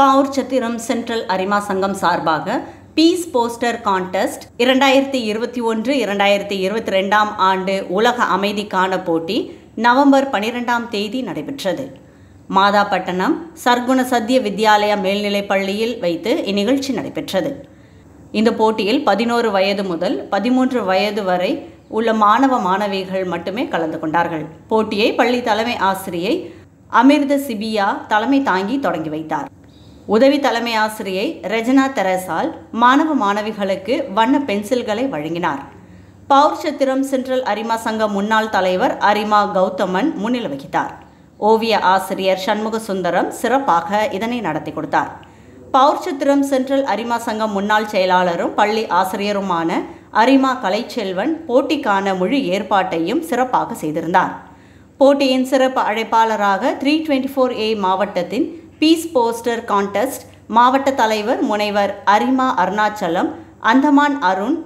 பாவூர் சத்திரம் central அரிமா சங்கம் சார்பாக piece poster contest இரண்டாயிரத்தி இருபத்தி ஒன்று இரண்டாயிரத்தி இருபத்தி ரெண்டாம் ஆண்டு உலக அமைதிக்கான போட்டி நவம்பர் பனிரெண்டாம் தேதி நடைபெற்றது. மாதாப்பட்டினம் சர்க்குண சத்திய வித்யாலயா மேல்நிலைப் பள்ளியில் வைத்து இந்நிகழ்ச்சி நடைபெற்றது. இந்த போட்டியில் பதினோரு வயது முதல் பதிமூன்று வயது வரை உள்ள மாணவ மாணவிகள் மட்டுமே கலந்து கொண்டார்கள். போட்டியை பள்ளி தலைமை ஆசிரியை அமிர்த சிபியா தலைமை தாங்கி தொடங்கி வைத்தார். உதவி தலைமை ஆசிரியை ரெஜனா தெரசால் மாணவ மாணவிகளுக்கு வண்ண பென்சில்களை வழங்கினார். பவுர்சத்திரம் சென்ட்ரல் அரிமா சங்க முன்னாள் தலைவர் அரிமா கௌதமன் முன்னிலை வகித்தார். ஓவிய ஆசிரியர் சண்முக சுந்தரம் சிறப்பாக இதனை நடத்தி கொடுத்தார். பவுர்சத்திரம் சென்ட்ரல் அரிமா சங்கம் முன்னாள் செயலாளரும் பள்ளி ஆசிரியருமான அரிமா கலைச்செல்வன் போட்டிக்கான முழு ஏற்பாட்டையும் சிறப்பாக செய்திருந்தார். போட்டியின் சிறப்பு அழைப்பாளராக த்ரீ டுவெண்ட்டி ஃபோர் ஏ மாவட்டத்தின் பீஸ் போஸ்டர் கான்டெஸ்ட் மாவட்ட தலைவர் முனைவர் அரிமா அருணாச்சலம் அந்தமான் அருண்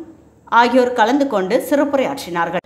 ஆகியோர் கலந்து கொண்டு சிறப்புரையாற்றினார்கள்.